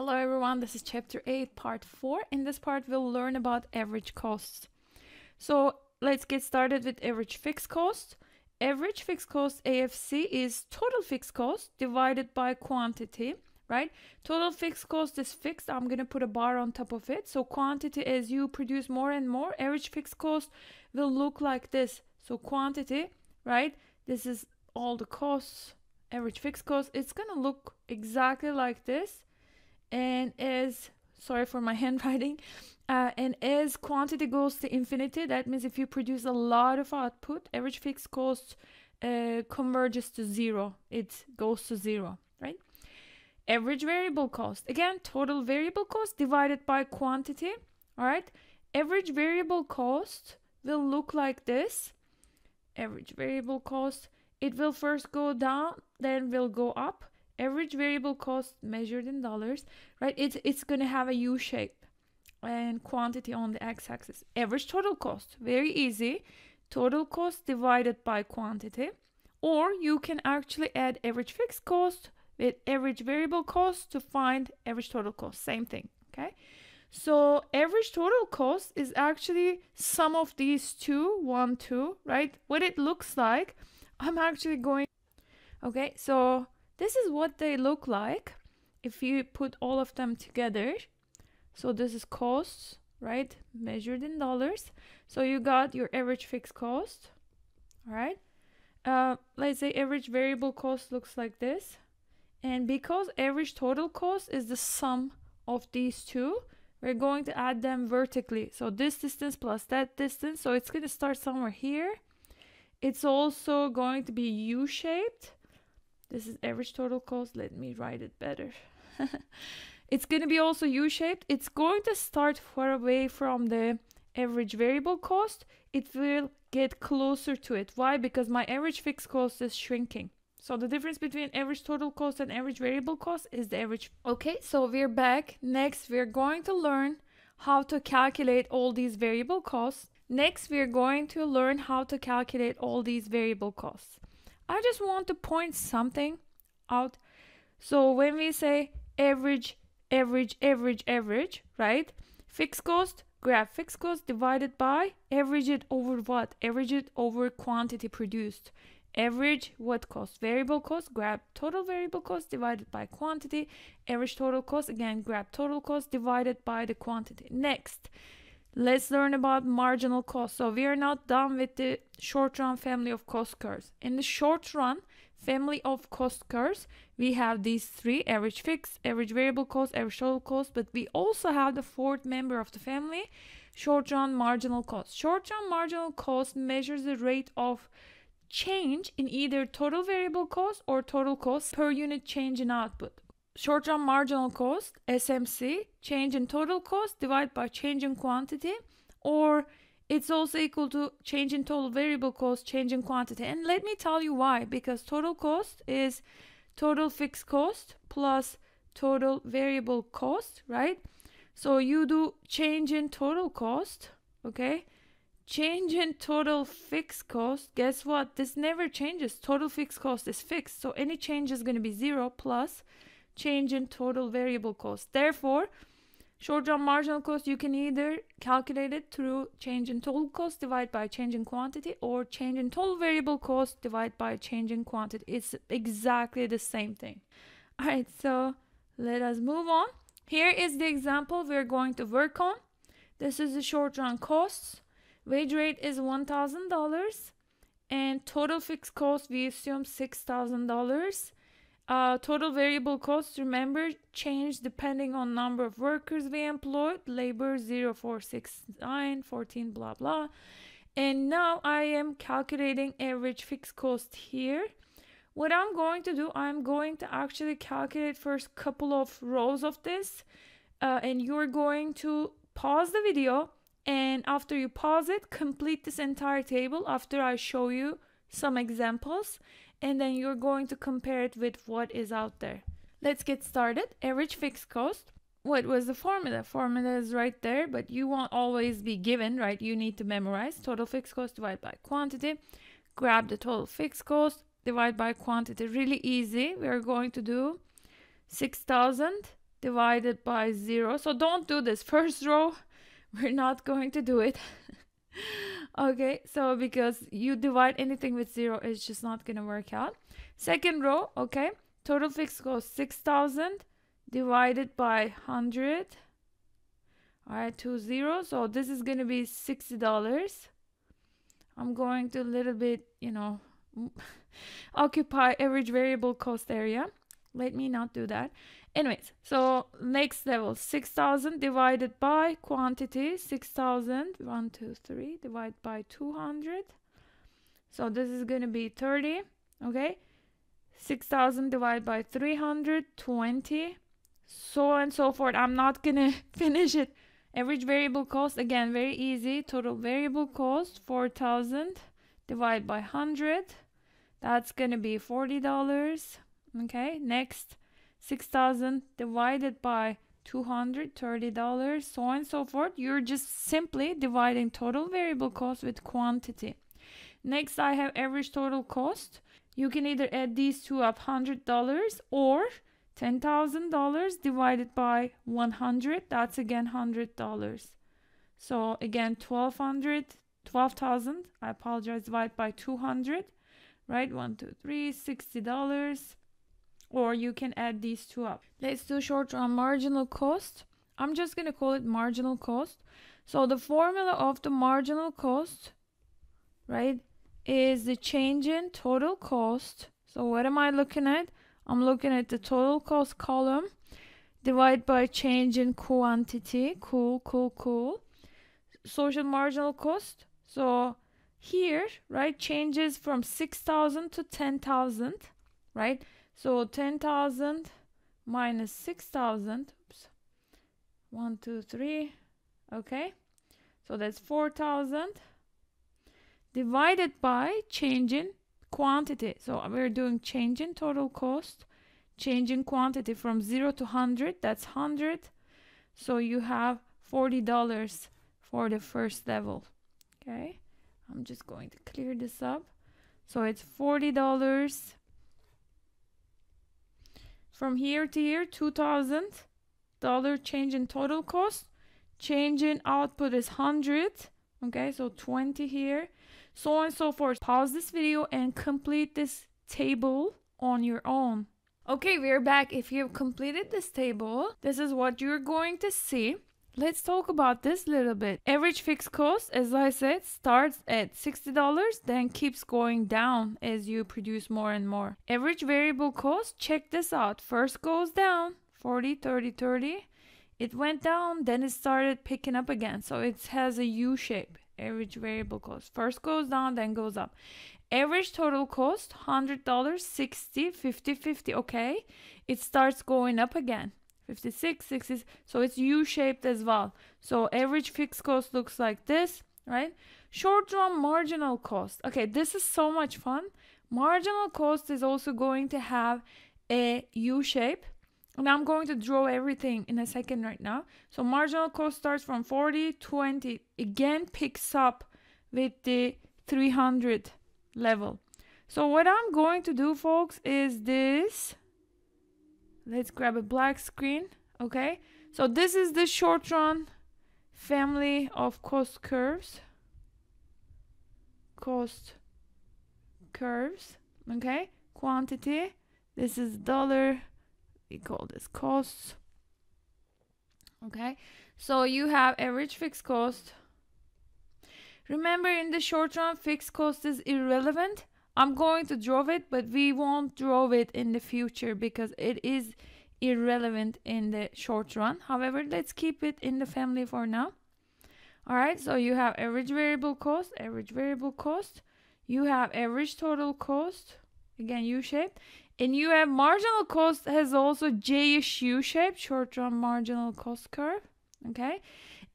Hello everyone, this is chapter 8, part 4. In this part, we'll learn about average costs. So let's get started with average fixed cost. Average fixed cost AFC is total fixed cost divided by quantity, right? Total fixed cost is fixed. I'm going to put a bar on top of it. So quantity as you produce more and more, average fixed cost will look like this. So quantity, right? This is all the costs, average fixed cost. It's going to look exactly like this and as sorry for my handwriting uh, and as quantity goes to infinity. That means if you produce a lot of output average fixed cost uh, converges to zero. It goes to zero right? Average variable cost. Again total variable cost divided by quantity all right? Average variable cost will look like this. Average variable cost it will first go down then will go up average variable cost measured in dollars, right? It's it's going to have a U shape and quantity on the x-axis. Average total cost, very easy. Total cost divided by quantity. Or you can actually add average fixed cost with average variable cost to find average total cost. Same thing, okay? So average total cost is actually sum of these two, one, two, right? What it looks like, I'm actually going, okay, so this is what they look like if you put all of them together. So this is costs, right? Measured in dollars. So you got your average fixed cost, all right? Uh, let's say average variable cost looks like this. And because average total cost is the sum of these two, we're going to add them vertically. So this distance plus that distance. So it's going to start somewhere here. It's also going to be U-shaped. This is average total cost. Let me write it better. it's going to be also U-shaped. It's going to start far away from the average variable cost. It will get closer to it. Why? Because my average fixed cost is shrinking. So the difference between average total cost and average variable cost is the average. Okay, so we're back. Next, we're going to learn how to calculate all these variable costs. Next, we're going to learn how to calculate all these variable costs. I just want to point something out. So when we say average, average, average, average, right? Fixed cost, graph fixed cost divided by average it over what? Average it over quantity produced. Average what cost? Variable cost, grab total variable cost divided by quantity. Average total cost, again, grab total cost divided by the quantity. Next, Let's learn about marginal cost. So we are not done with the short run family of cost curves. In the short run family of cost curves, we have these three, average fixed, average variable cost, average total cost, but we also have the fourth member of the family, short run marginal cost. Short run marginal cost measures the rate of change in either total variable cost or total cost per unit change in output short-run marginal cost, SMC, change in total cost divided by change in quantity, or it's also equal to change in total variable cost, change in quantity. And let me tell you why, because total cost is total fixed cost plus total variable cost, right? So you do change in total cost, okay? Change in total fixed cost, guess what? This never changes. Total fixed cost is fixed. So any change is going to be zero plus change in total variable cost. Therefore, short-run marginal cost, you can either calculate it through change in total cost divided by change in quantity or change in total variable cost divided by change in quantity. It's exactly the same thing. All right, so let us move on. Here is the example we're going to work on. This is the short-run costs. Wage rate is $1,000 and total fixed cost, we assume $6,000 uh, total variable costs, remember, change depending on number of workers we employed. Labor 0469, 14, blah, blah. And now I am calculating average fixed cost here. What I'm going to do, I'm going to actually calculate first couple of rows of this. Uh, and you're going to pause the video. And after you pause it, complete this entire table after I show you some examples and then you're going to compare it with what is out there. Let's get started. Average fixed cost. What was the formula? Formula is right there, but you won't always be given, right? You need to memorize total fixed cost divided by quantity. Grab the total fixed cost, divide by quantity. Really easy. We are going to do 6,000 divided by 0. So don't do this. First row, we're not going to do it. okay, so because you divide anything with 0, it's just not to work out. Second row, okay, total fixed cost 6,000 divided by 100. All right, two zeros. So this is to be $60. I'm going to a little bit, you know, occupy average variable cost area. Let me not do that. Anyways, so next level, 6,000 divided by quantity, 6,000, 1, 2, 3, divided by 200. So this is going to be 30, okay? 6,000 divided by 320, so and so forth. I'm not going to finish it. Average variable cost, again, very easy. Total variable cost, 4,000 divided by 100. That's going to be $40. Okay, next 6000 divided by $230 so on and so forth. You're just simply dividing total variable cost with quantity. Next i have average total cost. You can either add these two up $100 or $10,000 divided by 100 that's again $100 so again 1200 12,000 I apologize divided by 200 right? One two three sixty dollars or you can add these two up. Let's do short run marginal cost. I'm just going to call it marginal cost. So the formula of the marginal cost, right, is the change in total cost. So what am I looking at? I'm looking at the total cost column divided by change in quantity. Cool, cool, cool. Short run marginal cost. So here, right, changes from 6,000 to 10,000, right? So 10,000 minus 6,000, oops, 1, 2, 3, okay. So that's 4,000 divided by change in quantity. So we're doing change in total cost, change in quantity from 0 to 100, that's 100. So you have $40 for the first level, okay. I'm just going to clear this up. So it's $40 from here to here, $2,000 change in total cost. Change in output is 100. Okay, so 20 here. So on and so forth. Pause this video and complete this table on your own. Okay, we're back. If you've completed this table, this is what you're going to see. Let's talk about this a little bit. Average fixed cost, as I said, starts at $60, then keeps going down as you produce more and more. Average variable cost, check this out. First goes down, 40, 30, 30. It went down, then it started picking up again. So it has a U shape, average variable cost. First goes down, then goes up. Average total cost, $100, 60, 50, 50. Okay, it starts going up again. 56, 60, so it's U-shaped as well. So average fixed cost looks like this, right? Short run marginal cost. Okay, this is so much fun. Marginal cost is also going to have a U shape. And I'm going to draw everything in a second right now. So marginal cost starts from 40, 20, again picks up with the 300 level. So what I'm going to do, folks, is this let's grab a black screen okay? So this is the short run family of cost curves. Cost curves okay? Quantity this is dollar we call this costs okay? So you have average fixed cost. Remember in the short run fixed cost is irrelevant I'm going to draw it, but we won't draw it in the future because it is irrelevant in the short run. However, let's keep it in the family for now. All right, so you have average variable cost, average variable cost. You have average total cost, again U-shaped. And you have marginal cost has also J-ish U-shaped, short run marginal cost curve, okay?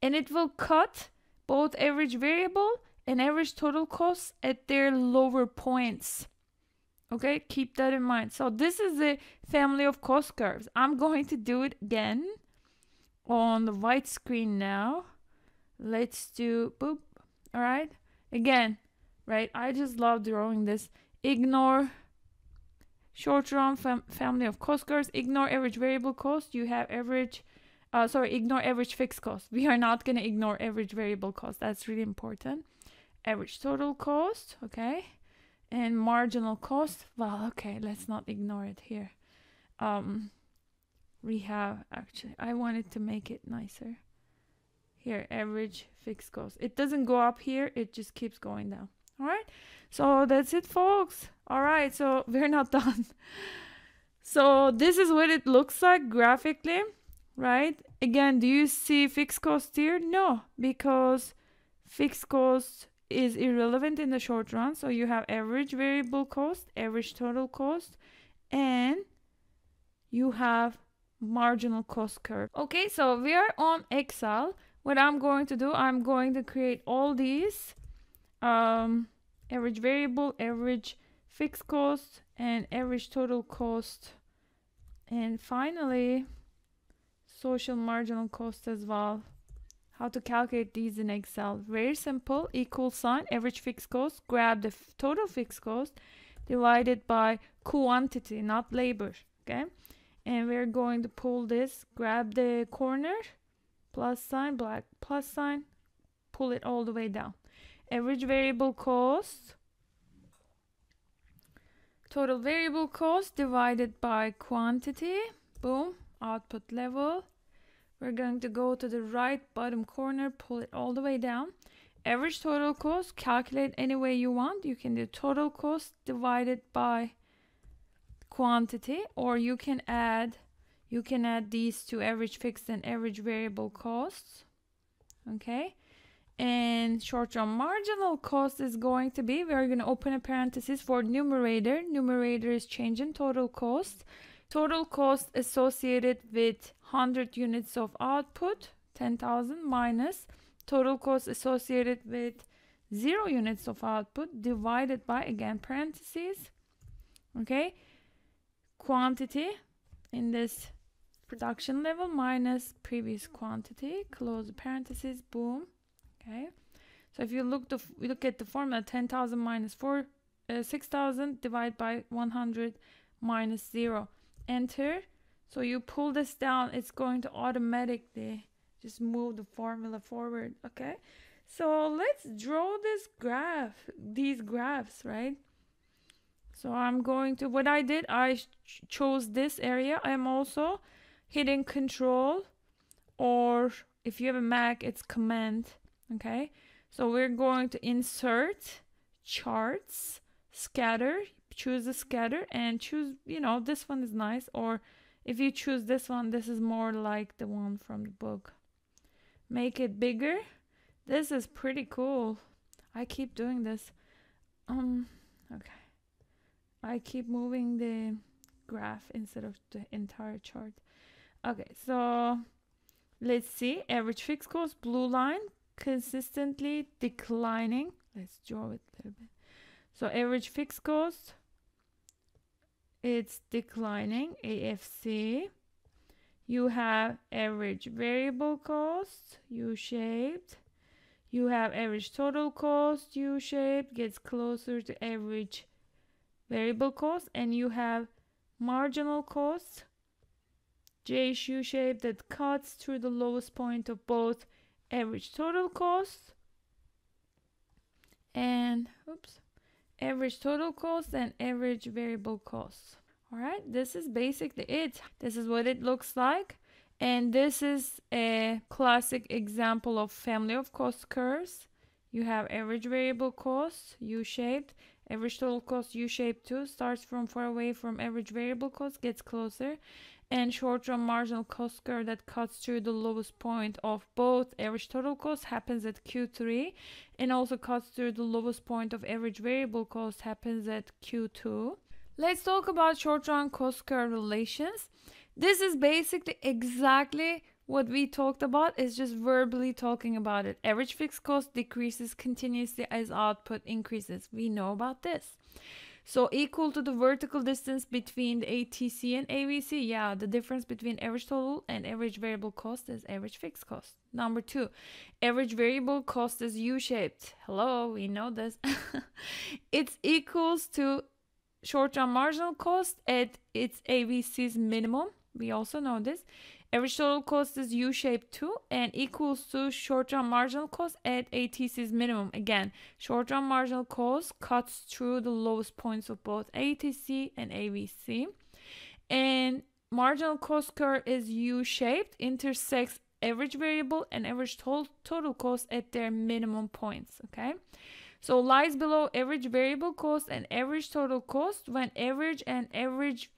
And it will cut both average variable and average total costs at their lower points. Okay, keep that in mind. So this is the family of cost curves. I'm going to do it again on the white screen now. Let's do boop. All right. Again, right? I just love drawing this. Ignore short run fam family of cost curves. Ignore average variable cost. You have average, uh, sorry, ignore average fixed cost. We are not going to ignore average variable cost. That's really important. Average total cost, okay. And marginal cost. Well, okay, let's not ignore it here. Um, we have actually, I wanted to make it nicer. Here, average fixed cost. It doesn't go up here. It just keeps going down. All right. So that's it, folks. All right. So we're not done. so this is what it looks like graphically, right? Again, do you see fixed cost here? No, because fixed cost is irrelevant in the short run. So you have average variable cost, average total cost, and you have marginal cost curve. Okay, so we are on Excel what I'm going to do, I'm going to create all these um, average variable, average fixed cost, and average total cost. And finally, short run marginal cost as well. How to calculate these in Excel. Very simple. Equal sign, average fixed cost. Grab the total fixed cost divided by quantity, not labor. Okay. And we're going to pull this, grab the corner plus sign, black plus sign, pull it all the way down. Average variable cost, total variable cost divided by quantity, boom, output level. We're going to go to the right bottom corner, pull it all the way down. Average total cost, calculate any way you want. You can do total cost divided by quantity or you can add you can add these to average fixed and average variable costs okay and short-term marginal cost is going to be we're going to open a parenthesis for numerator numerator is change in total cost total cost associated with 100 units of output 10,000 minus total cost associated with 0 units of output divided by again parentheses okay? Quantity in this production level minus previous quantity close parentheses boom okay? So if you look the look at the formula 10,000 minus 4 uh, 6,000 divided by 100 minus 0 enter. So you pull this down it's going to automatically just move the formula forward okay? So let's draw this graph these graphs right? So I'm going to what I did I ch chose this area. I'm also hitting control or if you have a Mac it's command okay? So we're going to insert charts scatter choose the scatter and choose you know this one is nice or if you choose this one this is more like the one from the book make it bigger this is pretty cool I keep doing this um okay I keep moving the graph instead of the entire chart Okay, so let's see. Average fixed cost, blue line, consistently declining. Let's draw it a little bit. So average fixed cost, it's declining, AFC. You have average variable cost, U-shaped. You have average total cost, U-shaped, gets closer to average variable cost. And you have marginal cost, J-shoe shape that cuts through the lowest point of both average total cost and oops average total cost and average variable cost. All right this is basically it. This is what it looks like. And this is a classic example of family of cost curves. You have average variable cost u-shaped. Average total cost u-shaped too starts from far away from average variable cost gets closer and short-term marginal cost curve that cuts through the lowest point of both average total cost happens at Q3 and also cuts through the lowest point of average variable cost happens at Q2. Let's talk about short-run cost curve relations. This is basically exactly what we talked about is just verbally talking about it. Average fixed cost decreases continuously as output increases. We know about this. So equal to the vertical distance between the ATC and AVC. Yeah, the difference between average total and average variable cost is average fixed cost. Number two, average variable cost is U-shaped. Hello, we know this. it's equals to short-run marginal cost at its AVC's minimum. We also know this. Average total cost is U-shaped too and equals to short-run marginal cost at ATC's minimum. Again, short-run marginal cost cuts through the lowest points of both ATC and AVC. And marginal cost curve is U-shaped, intersects average variable and average to total cost at their minimum points, okay? So lies below average variable cost and average total cost when average and average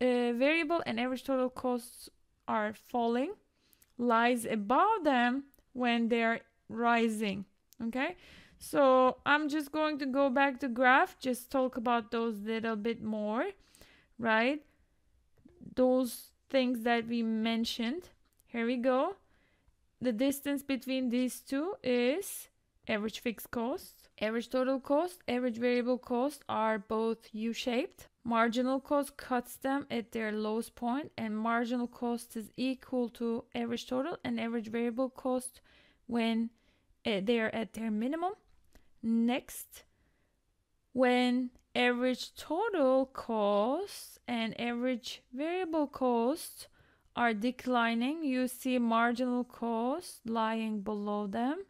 uh, variable and average total costs are falling lies above them when they're rising okay? So i'm just going to go back to graph just talk about those little bit more right? Those things that we mentioned. Here we go. The distance between these two is average fixed cost. Average total cost average variable cost are both u-shaped Marginal cost cuts them at their lowest point and marginal cost is equal to average total and average variable cost when eh, they are at their minimum. Next, when average total cost and average variable cost are declining, you see marginal cost lying below them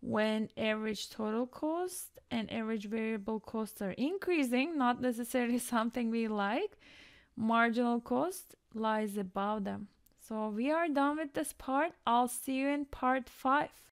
when average total cost and average variable costs are increasing, not necessarily something we like, marginal cost lies above them. So we are done with this part. I'll see you in part 5.